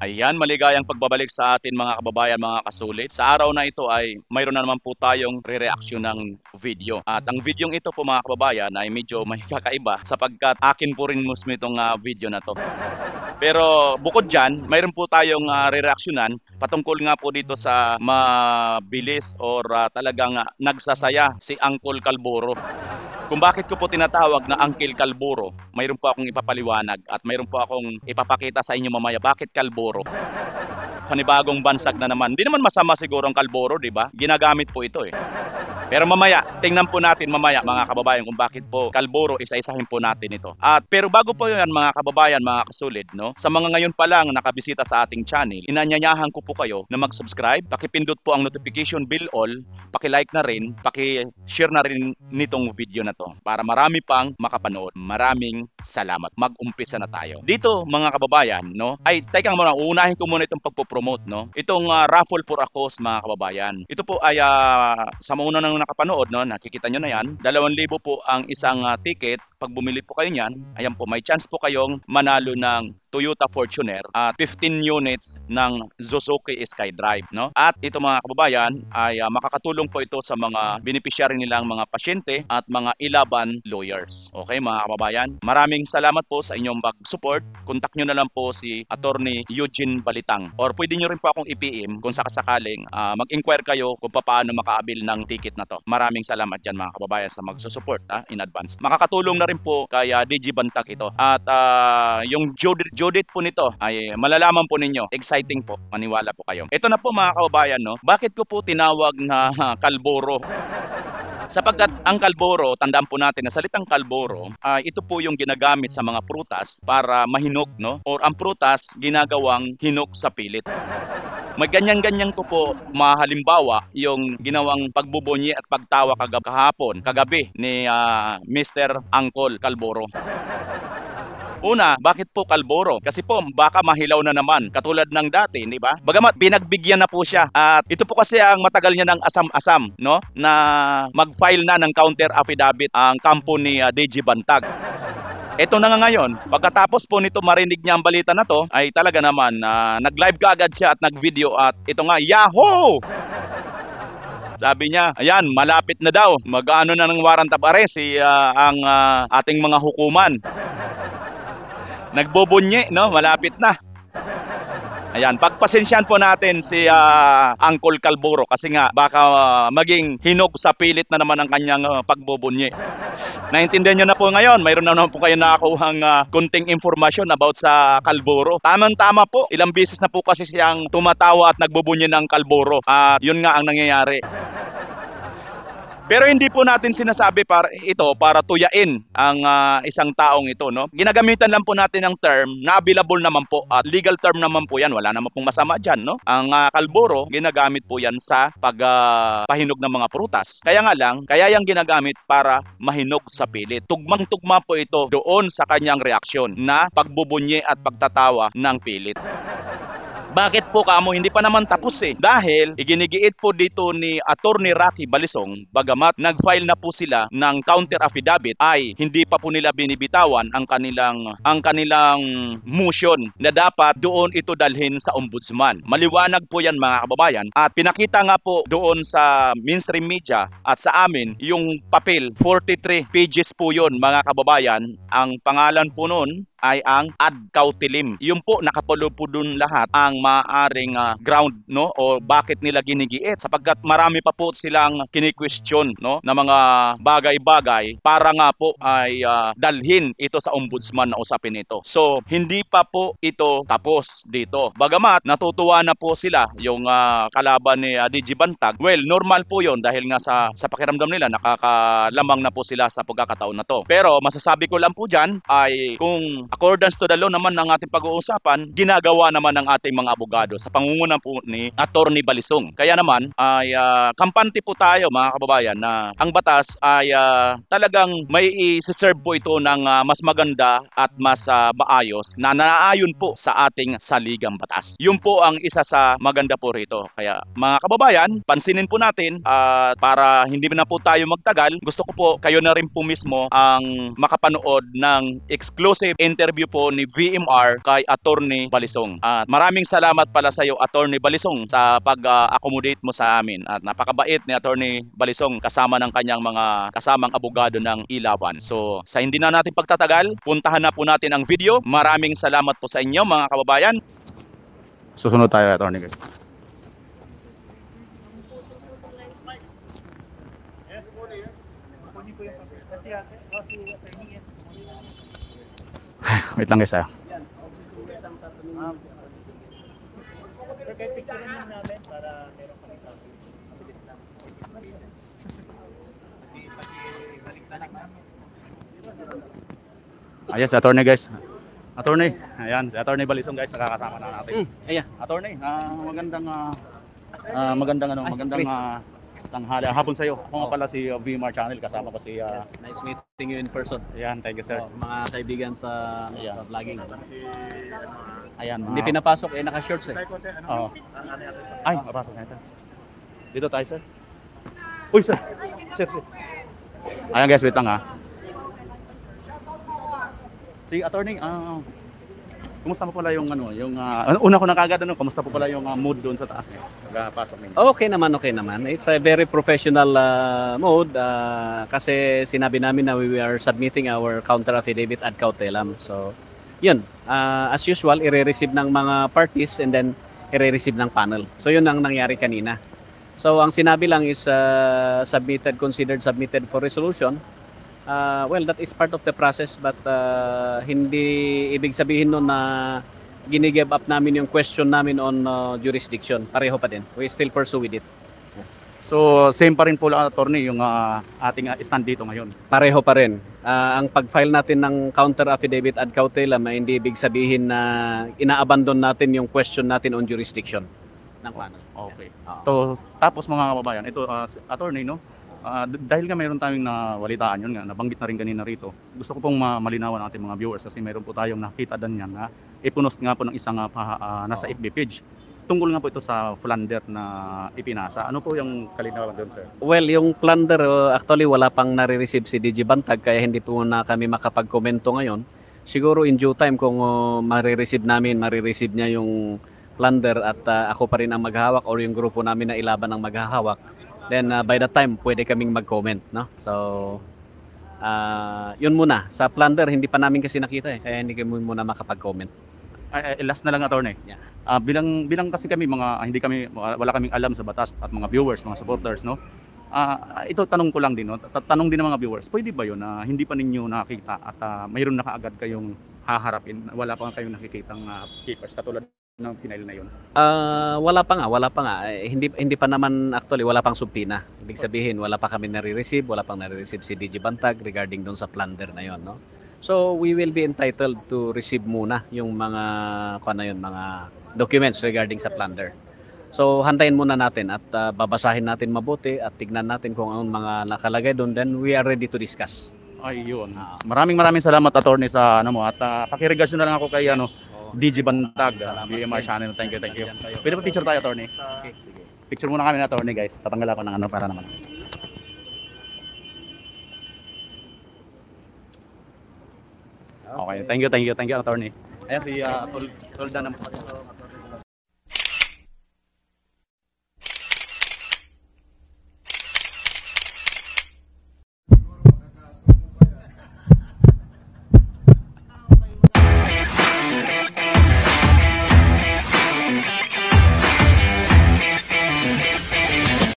Ayan, maligayang pagbabalik sa atin mga kababayan, mga kasulit. Sa araw na ito ay mayroon na naman po tayong re-reaction ng video. At ang video ito po mga kababayan ay medyo may kakaiba sapagkat akin po rin mismo itong uh, video na to. Pero bukod dyan, mayroon po tayong uh, re-reactionan patungkol nga po dito sa mabilis or uh, talagang uh, nagsasaya si Uncle Calboro. Kung bakit ko po tinatawag na Uncle Calboro, mayroon po akong ipapaliwanag at mayroon po akong ipapakita sa inyo mamaya bakit Calboro. Panibagong bansag na naman. Hindi naman masama siguro ang Calboro, di ba? Ginagamit po ito eh. Pero mamaya, tingnan po natin mamaya mga kababayan kung bakit po Kalboro isa-isahin po natin ito. At pero bago po yan mga kababayan, mga kasulid, no? Sa mga ngayon pa lang nakabisita sa ating channel, inanyayahan ko po kayo na mag-subscribe, pakipindot po ang notification bell all, paki-like na rin, paki-share na rin nitong video na to para marami pang makapanood. Maraming salamat. Mag-umpisa na tayo. Dito mga kababayan, no? Ay, teka muna, uunahin ko muna itong pagpo-promote, no? Itong uh, raffle for a cause mga kababayan. Ito po ay uh, sa mauna ng nakapanood, no, nakikita nyo na yan, 2,000 po ang isang uh, ticket. Pag bumili po kayo niyan, ayan po, may chance po kayong manalo ng Toyota Fortuner at 15 units ng Suzuki SkyDrive. No? At ito mga kababayan ay uh, makakatulong po ito sa mga beneficiary nilang mga pasyente at mga ilaban lawyers. Okay mga kababayan, maraming salamat po sa inyong pag-support. Kontak nyo na lang po si Attorney Eugene Balitang or pwede nyo rin po akong i-PM kung sakasakaling uh, mag-inquire kayo kung paano makaabil ng ticket na to. Maraming salamat dyan mga kababayan sa magsusupport ha, in advance. Makakatulong na rin po kay uh, DG Bantag ito. At uh, yung Jody Judith po nito ay malalaman po ninyo. Exciting po. Maniwala po kayo. Ito na po mga kababayan, no? Bakit ko po tinawag na kalboro? Sapagkat ang kalboro, tandaan po natin na salitang kalboro, uh, ito po yung ginagamit sa mga prutas para mahinog, no? Or ang prutas ginagawang hinog sa pilit. May ganyan-ganyan ko po mahalimbawa yung ginawang pagbubunyi at pagtawa kagab kahapon, kagabi ni uh, Mr. Angkol Kalboro. Una, bakit po kalboro? Kasi po baka mahilaw na naman katulad ng dati, di ba? Bagamat binagbigyan na po siya at ito po kasi ang matagal niya ng asam-asam, no? Na mag-file na ng counter affidavit ang kampo ni uh, DG Bantag. Ito na nga ngayon, pagkatapos po nito marinig niya ang balita na to, ay talaga naman uh, nag-live ka agad siya at nag-video at ito nga, Yahoo! Sabi niya, ayan, malapit na daw. Mag-ano na ng warrant of arrest si uh, ang uh, ating mga hukuman. Nagbobunye, no? Malapit na. Ayan, pagpasensyahan po natin si uh, Uncle Calboro kasi nga baka uh, maging hinog sa pilit na naman ang kanyang uh, pagbubunye. Naintindihan nyo na po ngayon, mayroon na naman po kayo nakakuhang uh, kunting informasyon about sa Calboro. Tamang-tama po, ilang beses na po kasi siyang tumatawa at nagbubunye ng Calboro. At uh, yun nga ang nangyayari. Pero hindi po natin sinasabi para ito para tuyain ang uh, isang taong ito, no? Ginagamitan lang po natin ng term na available naman po at legal term naman po 'yan. Wala naman pong masama diyan, no? Ang uh, kalboro ginagamit po 'yan sa pagpahinog uh, ng mga prutas. Kaya nga lang, kaya yang ginagamit para mahinog sa pilit. Tugmang-tugma po ito doon sa kanyang reaksyon na pagbubunye at pagtatawa ng pilit. Bakit po kamo hindi pa naman tapos eh? Dahil iginigiit po dito ni Attorney Rocky Balisong bagamat nag-file na po sila ng counter affidavit ay hindi pa po nila binibitawan ang kanilang ang kanilang motion na dapat doon ito dalhin sa ombudsman. Maliwanag po yan mga kababayan at pinakita nga po doon sa mainstream media at sa amin yung papel 43 pages po yon mga kababayan. Ang pangalan po noon ay ang ad cautelim. Yun po nakapulo po dun lahat ang maaring uh, ground no o bakit nila ginigiit sapagkat marami pa po silang kini-question no na mga bagay-bagay para nga po ay uh, dalhin ito sa ombudsman na usapin ito. So hindi pa po ito tapos dito. Bagamat natutuwa na po sila yung uh, kalaban ni uh, DG Bantag. Well, normal po 'yon dahil nga sa sa pakiramdam nila nakakalamang na po sila sa pagkakataon na to. Pero masasabi ko lang po diyan ay kung accordance to the law naman ng ating pag-uusapan, ginagawa naman ng ating mga mga abogado sa pangunguna po ni Attorney Balisong. Kaya naman ay ah, kampante po tayo mga kababayan na ang batas ay ah, talagang may i-serve po ito ng ah, mas maganda at mas ah, maayos na naayon po sa ating saligang batas. Yun po ang isa sa maganda po rito. Kaya mga kababayan, pansinin po natin at para hindi na po tayo magtagal, gusto ko po kayo na rin po mismo ang makapanood ng exclusive interview po ni VMR kay Attorney Balisong. At maraming salamat pala sa iyo Attorney Balisong sa pag-accommodate mo sa amin. At napakabait ni Attorney Balisong kasama ng kanyang mga kasamang abogado ng Ilawan. So sa hindi na natin pagtatagal, puntahan na po natin ang video. Maraming salamat po sa inyo mga kababayan. Susunod tayo, attorney. Wait lang guys ah. Ayan si attorney guys. Attorney, ayan, si attorney Balisong guys, nakakasama na natin. Ayan. Attorney, ah, magandang ah, ah, magandang ano, magandang ah, tanghali. Hapon sa iyo. Ako nga pala si uh, VMar Channel, kasama ko si ah, Nice meeting you in person. ayan, thank you sir. Oh, mga kaibigan sa Ayan. sa vlogging. Ayan, Hindi pinapasok eh naka-shorts eh. Oo. Ay, mapasok na ito. Dito tayo, sir. Uy, sir. Sir, sir. Ayan guys, wait lang ha. Si attorney, ah, kumusta po pala yung ano, yung ah, una ko na kagad ano, kumusta po pala yung ah, mood doon sa taas eh? Pagpasok ninyo. Okay naman, okay naman. It's a very professional uh, mode uh, kasi sinabi namin na we are submitting our counter affidavit ad cautelam. So, yun. Uh, as usual, i-receive ng mga parties and then i-receive ng panel. So, yun ang nangyari kanina. So, ang sinabi lang is uh, submitted, considered submitted for resolution. Uh, well, that is part of the process but uh, hindi ibig sabihin nun na ginigive up namin yung question namin on uh, jurisdiction. Pareho pa din. We still pursue with it. So, same pa rin po lang attorney yung ah, ating ah, stand dito ngayon. Pareho pa rin. Ah, ang pag-file natin ng counter affidavit ad cautelam ay hindi ibig sabihin na ina-abandon natin yung question natin on jurisdiction ng panel. Okay. Oo. So, tapos mga kababayan, ito uh, attorney no. D- dahil nga mayroon tayong nawalitaan yun nga, nabanggit na rin kanina rito. Gusto ko pong ma- malinawan ng ating mga viewers kasi mayroon po tayong nakita dan yan na ipunost nga po ng isang ah, paha- ah, nasa. FB page. Tungkol nga po ito sa Flander na ipinasa. Ano po yung kalinawan doon, sir? Well, yung plunder, uh, actually wala pang nare-receive si DG Bantag kaya hindi po na kami makapag-komento ngayon. Siguro in due time kung uh, marireceive namin, marireceive niya yung plunder at uh, ako pa rin ang maghahawak or yung grupo namin na ilaban ang maghahawak, then uh, by that time pwede kaming mag-comment, no? So ah, yun muna. Sa plunder hindi pa namin kasi nakita eh, kaya hindi kami muna makapag-comment. Ay, last na lang attorney. Yeah. Ah, bilang bilang kasi kami mga hindi kami wala kaming alam sa batas at mga viewers, mga supporters, no. Ah, ito tanong ko lang din, no. Ta- Tanong din ng mga viewers, pwede ba 'yon na hindi pa ninyo nakita at ah, mayroon na kaagad kayong haharapin, wala pa kayong nakikitang uh, papers katulad ng pinail na 'yon. Ah, wala pa nga, wala pa nga. Eh, hindi hindi pa naman actually wala pang subpina. Ibig sabihin wala pa kami nare-receive, wala pang nare-receive si DG Bantag regarding doon sa plunder na 'yon, no? So we will be entitled to receive muna yung mga kung ano yun, mga documents regarding sa plunder. So hantayin muna natin at ah, babasahin natin mabuti at tignan natin kung anong mga nakalagay doon then we are ready to discuss. Ayun. Maraming maraming salamat attorney sa ano mo at uh, pakiregasyon na lang ako kay ano DG Bantag, uh, BMR channel. Thank you, thank you. Pwede pa picture tayo attorney? Okay, sige. Picture muna kami na attorney guys. Tatanggal ako ng ano para naman. Okay, thank you, thank you, thank you attorney. Ayan si uh, Tol Toldan naman.